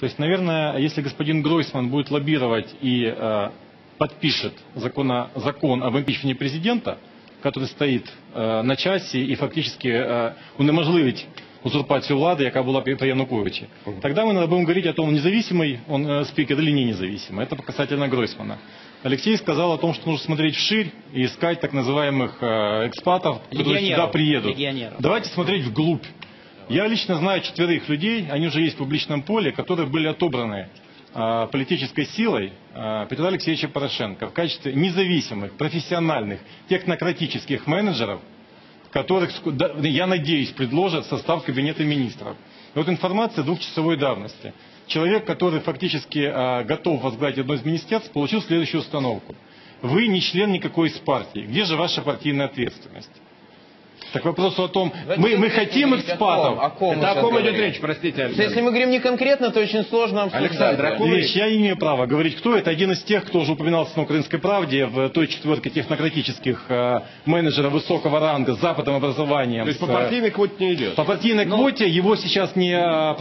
То есть, наверное, если господин Гройсман будет лоббировать и э, подпишет закона, закон об импичменте президента, который стоит э, на часі і фактически э, унеможливить узурпацию влады, яка была при Януковиче. Тогда мы будем говорить о том, независимый он э, спикер или не независимый. Это касательно Гройсмана. Алексей сказал о том, что нужно смотреть вширь и искать так называемых э, экспатов, которые сюда приедут. Давайте смотреть вглубь. Я лично знаю четверых людей, они уже есть в публичном поле, которые были отобраны а, политической силой а, Петра Алексеевича Порошенко в качестве независимых, профессиональных, технократических менеджеров, которых, я надеюсь, предложат состав Кабинета министров. Вот информация двухчасовой давности. Человек, который фактически а, готов возглавить одно из министерств, получил следующую установку. Вы не член никакой из партий. Где же ваша партийная ответственность? Так вопрос о том, мы, мы хотим экспатов. О ком мы Это о ком идет говорим? речь, простите, Если Александр? мы говорим не конкретно, то очень сложно обсуждать. Александр, да. ком- Ильич, я не имею права говорить, кто это. Один из тех, кто уже упоминался на «Украинской правде» в той четверке технократических э, менеджеров высокого ранга с западным образованием. То есть по партийной квоте не идет. по партийной квоте его сейчас не... э,